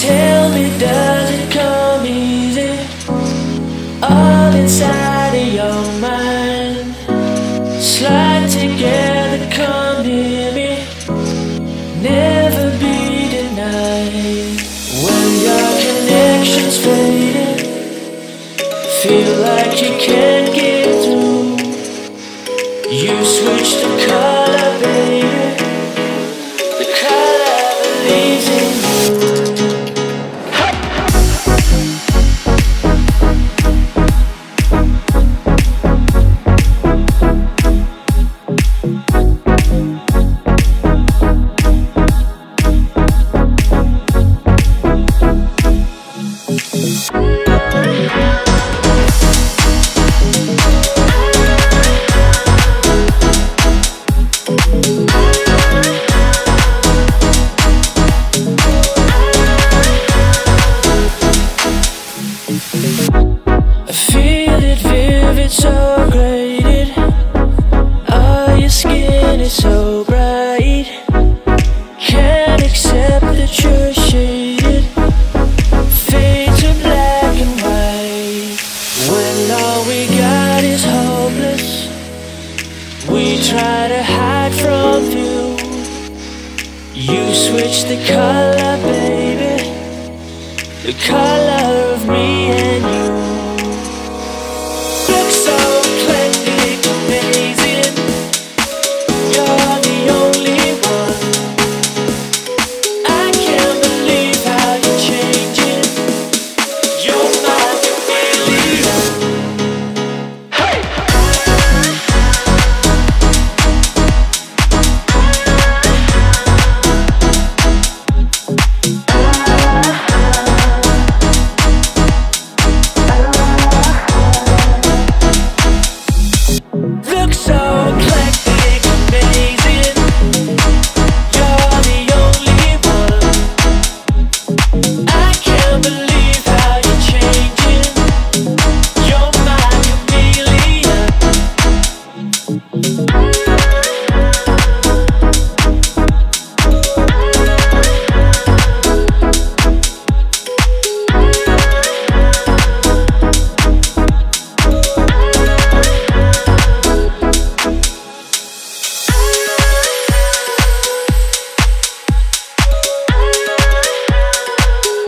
Tell me, does it come easy? All inside of your mind. Slide together, come near me. Never be denied. When your connection's fading, feel like you can't get through. You switch the color, baby. You switch the color, baby. The color